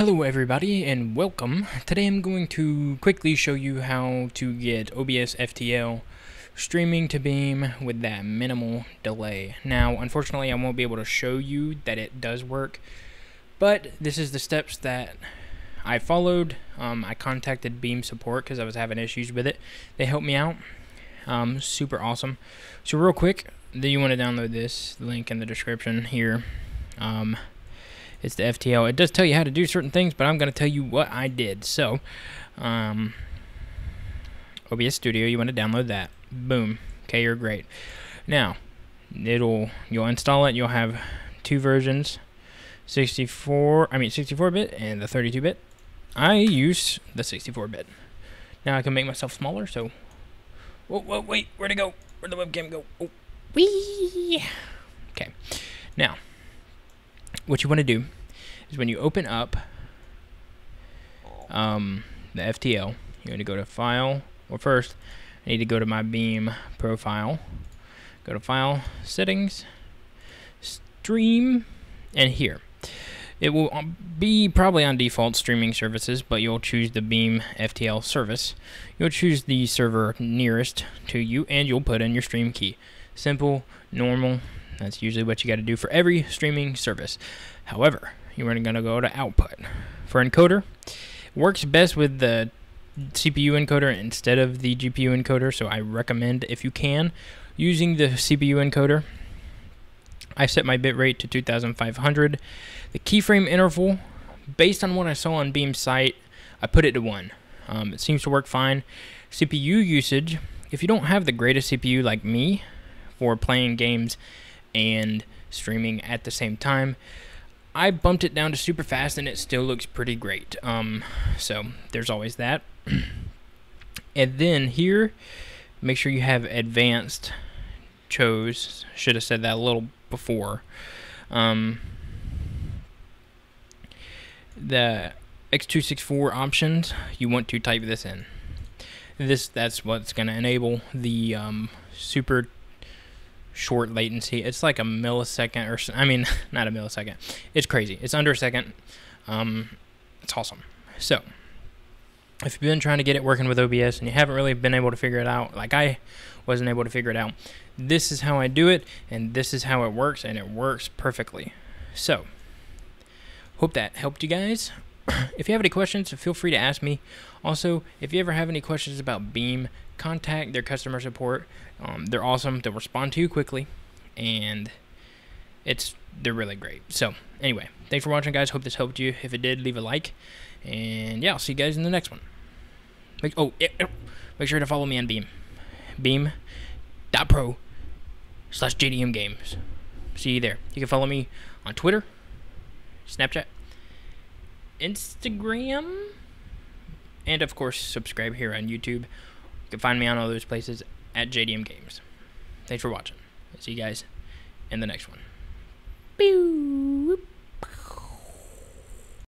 Hello everybody and welcome. Today I'm going to quickly show you how to get OBS FTL streaming to Beam with that minimal delay. Now unfortunately I won't be able to show you that it does work, but this is the steps that I followed. Um, I contacted Beam support because I was having issues with it. They helped me out. Um, super awesome. So real quick, you want to download this link in the description here. Um, it's the FTL. It does tell you how to do certain things, but I'm going to tell you what I did. So, um, OBS Studio, you want to download that. Boom. Okay, you're great. Now, it'll you'll install it. You'll have two versions, 64. I mean 64-bit and the 32-bit. I use the 64-bit. Now I can make myself smaller. So, whoa, whoa, wait, where'd it go? Where'd the webcam go? Oh, wee. Okay. Now what you want to do is when you open up um, the FTL, you're going to go to File. Well, first, I need to go to my Beam profile. Go to File, Settings, Stream, and here. It will um, be probably on default streaming services, but you'll choose the Beam FTL service. You'll choose the server nearest to you, and you'll put in your stream key. Simple, normal, that's usually what you got to do for every streaming service. However, you're going to go to output. For encoder, works best with the CPU encoder instead of the GPU encoder, so I recommend if you can using the CPU encoder. I set my bitrate to 2500. The keyframe interval, based on what I saw on Beam's site, I put it to 1. Um, it seems to work fine. CPU usage, if you don't have the greatest CPU like me for playing games and streaming at the same time. I bumped it down to super fast and it still looks pretty great. Um, so there's always that. and then here, make sure you have advanced chose. Should have said that a little before. Um, the X264 options, you want to type this in. This that's what's going to enable the um, super short latency. It's like a millisecond, or I mean, not a millisecond. It's crazy. It's under a second. Um, it's awesome. So, if you've been trying to get it working with OBS and you haven't really been able to figure it out, like I wasn't able to figure it out, this is how I do it, and this is how it works, and it works perfectly. So, hope that helped you guys. if you have any questions, feel free to ask me. Also, if you ever have any questions about Beam, contact their customer support. Um, they're awesome. They'll respond to you quickly, and it's they're really great. So anyway, thanks for watching, guys. Hope this helped you. If it did, leave a like, and yeah, I'll see you guys in the next one. Make, oh, make sure to follow me on Beam, Beam.pro slash JDM Games. See you there. You can follow me on Twitter, Snapchat, Instagram, and of course subscribe here on YouTube. You can find me on all those places at JDM Games. Thanks for watching. See you guys in the next one. Pew.